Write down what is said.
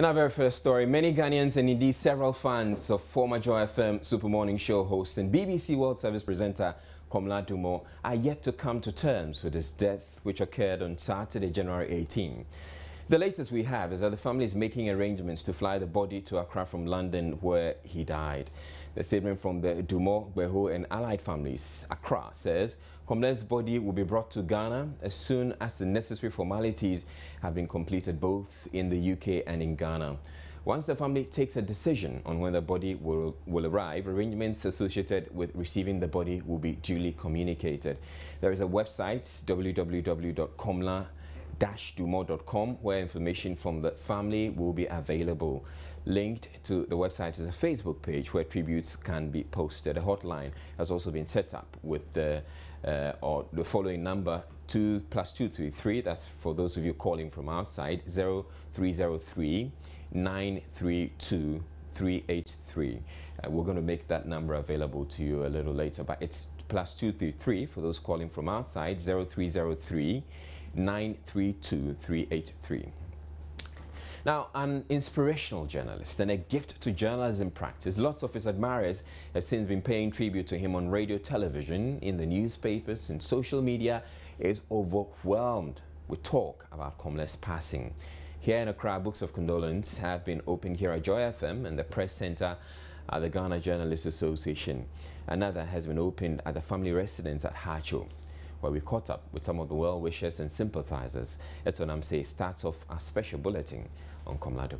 In our very first story, many Ghanaians and indeed several fans of former Joy FM Super Morning Show host and BBC World Service presenter Komla Dumor are yet to come to terms with his death, which occurred on Saturday, January 18. The latest we have is that the family is making arrangements to fly the body to Accra from London, where he died. The statement from the Dumor, Beho and allied families, Accra, says Komla's body will be brought to Ghana as soon as the necessary formalities have been completed both in the UK and in Ghana. Once the family takes a decision on when the body will, will arrive, arrangements associated with receiving the body will be duly communicated. There is a website, www.komla.com dumor.com where information from the family will be available. Linked to the website is a Facebook page where tributes can be posted. A hotline has also been set up with the uh, or the following number 2 plus 233 that's for those of you calling from outside 0303 932 383 uh, we're going to make that number available to you a little later but it's plus 233 for those calling from outside 0303 932 383 now, an inspirational journalist and a gift to journalism practice, lots of his admirers have since been paying tribute to him on radio, television, in the newspapers, and social media is overwhelmed with talk about Komla's passing. Here in Accra, books of condolence have been opened here at Joy FM and the press center at the Ghana Journalists Association. Another has been opened at the family residence at Haatso where we caught up with some of the well-wishers and sympathizers. Eto Namse starts off our special bulletin on Komla Dumor.